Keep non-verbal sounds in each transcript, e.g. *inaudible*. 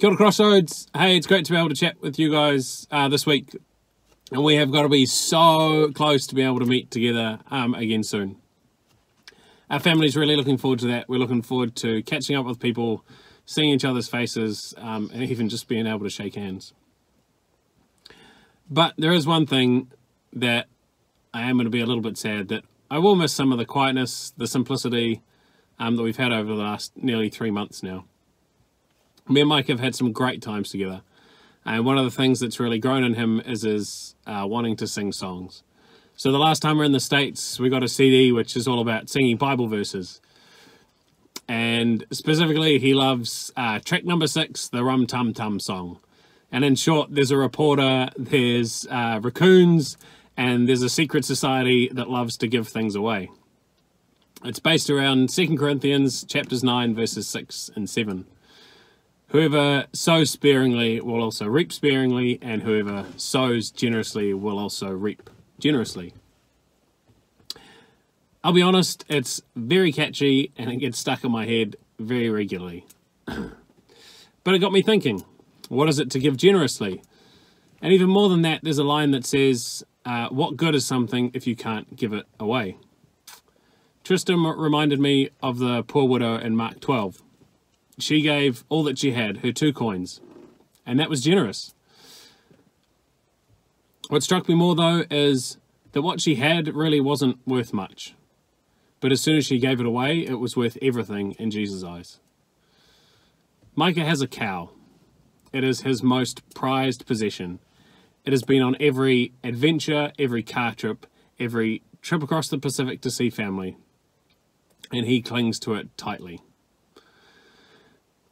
Kia ora Crossroads. Hey, it's great to be able to chat with you guys uh, this week. And we have got to be so close to be able to meet together um, again soon. Our family's really looking forward to that. We're looking forward to catching up with people, seeing each other's faces, um, and even just being able to shake hands. But there is one thing that I am going to be a little bit sad that I will miss some of the quietness, the simplicity um, that we've had over the last nearly three months now me and Micah have had some great times together. And one of the things that's really grown in him is his uh, wanting to sing songs. So the last time we are in the States, we got a CD which is all about singing Bible verses. And specifically, he loves uh, track number six, the Rum Tum Tum song. And in short, there's a reporter, there's uh, raccoons, and there's a secret society that loves to give things away. It's based around 2 Corinthians chapters 9, verses 6 and 7. Whoever sows sparingly will also reap sparingly, and whoever sows generously will also reap generously. I'll be honest, it's very catchy and it gets stuck in my head very regularly. *clears throat* but it got me thinking what is it to give generously? And even more than that, there's a line that says, uh, What good is something if you can't give it away? Tristan reminded me of the poor widow in Mark 12 she gave all that she had, her two coins, and that was generous. What struck me more, though, is that what she had really wasn't worth much. But as soon as she gave it away, it was worth everything in Jesus' eyes. Micah has a cow. It is his most prized possession. It has been on every adventure, every car trip, every trip across the Pacific to see family, and he clings to it tightly.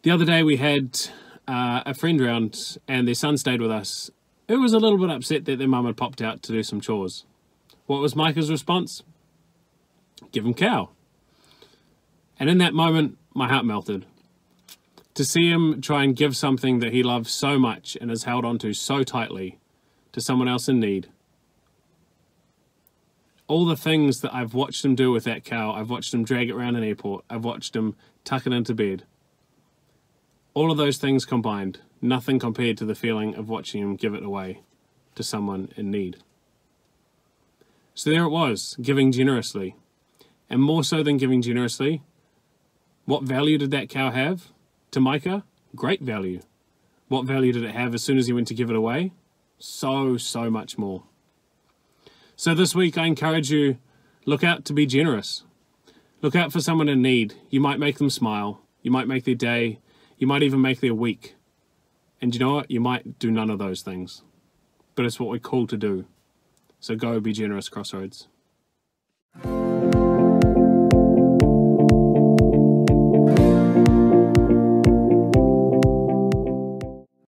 The other day we had uh, a friend round and their son stayed with us. Who was a little bit upset that their mum had popped out to do some chores. What was Micah's response? Give him cow. And in that moment, my heart melted. To see him try and give something that he loves so much and has held onto so tightly to someone else in need. All the things that I've watched him do with that cow, I've watched him drag it around an airport, I've watched him tuck it into bed, all of those things combined, nothing compared to the feeling of watching him give it away to someone in need. So there it was, giving generously. And more so than giving generously, what value did that cow have to Micah? Great value. What value did it have as soon as he went to give it away? So, so much more. So this week I encourage you, look out to be generous. Look out for someone in need. You might make them smile. You might make their day. You might even make their week. And you know what? You might do none of those things. But it's what we're called to do. So go be generous, Crossroads.